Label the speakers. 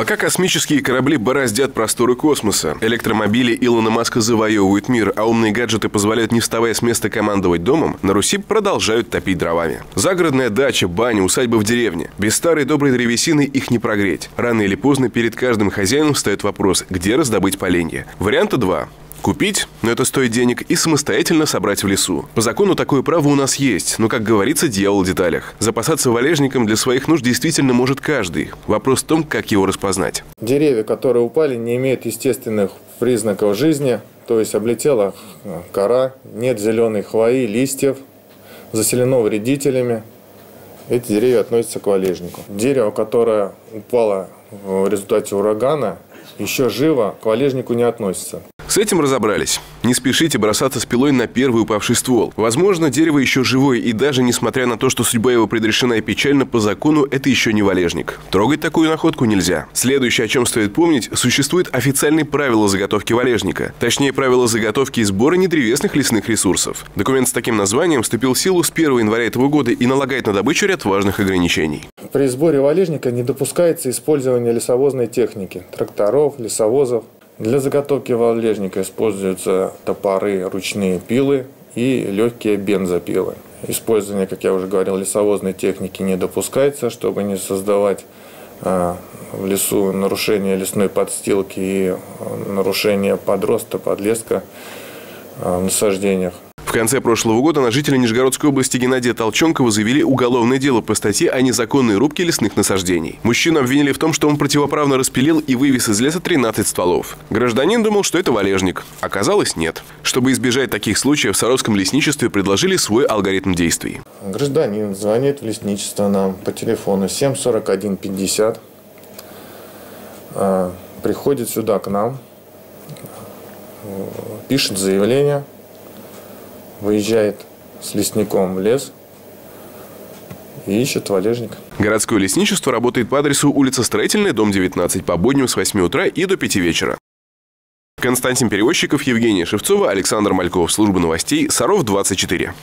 Speaker 1: Пока космические корабли бороздят просторы космоса, электромобили Илона Маска завоевывают мир, а умные гаджеты позволяют не вставая с места командовать домом, на Руси продолжают топить дровами. Загородная дача, баня, усадьба в деревне. Без старой доброй древесины их не прогреть. Рано или поздно перед каждым хозяином встает вопрос, где раздобыть поленья. Варианта два. Купить, но это стоит денег, и самостоятельно собрать в лесу. По закону такое право у нас есть, но, как говорится, дьявол в деталях. Запасаться валежником для своих нужд действительно может каждый. Вопрос в том, как его распознать.
Speaker 2: Деревья, которые упали, не имеют естественных признаков жизни, то есть облетела кора, нет зеленой хвои, листьев, заселено вредителями. Эти деревья относятся к валежнику. Дерево, которое упало в результате урагана, еще живо, к валежнику не относится.
Speaker 1: С этим разобрались. Не спешите бросаться с пилой на первый упавший ствол. Возможно, дерево еще живое, и даже несмотря на то, что судьба его предрешена и печально, по закону это еще не валежник. Трогать такую находку нельзя. Следующее, о чем стоит помнить, существует официальные правила заготовки валежника. Точнее, правила заготовки и сбора недревесных лесных ресурсов. Документ с таким названием вступил в силу с 1 января этого года и налагает на добычу ряд важных ограничений.
Speaker 2: При сборе валежника не допускается использование лесовозной техники, тракторов, лесовозов, для заготовки валежника используются топоры, ручные пилы и легкие бензопилы. Использование, как я уже говорил, лесовозной техники не допускается, чтобы не создавать а, в лесу нарушение лесной подстилки и а, нарушение подроста, подлеска а, в насаждениях.
Speaker 1: В конце прошлого года на жителя Нижегородской области Геннадия Толченкова завели уголовное дело по статье о незаконной рубке лесных насаждений. Мужчину обвинили в том, что он противоправно распилил и вывез из леса 13 стволов. Гражданин думал, что это валежник. Оказалось, нет. Чтобы избежать таких случаев, в Саровском лесничестве предложили свой алгоритм действий.
Speaker 2: Гражданин звонит в лесничество нам по телефону 74150, а, приходит сюда к нам, пишет заявление – выезжает с лесником в лес и ищет валежник.
Speaker 1: Городское лесничество работает по адресу улица Строительная, дом 19, по будням с 8 утра и до 5 вечера. Константин Перевозчиков, Евгения Шевцова, Александр Мальков. Служба новостей Саров 24.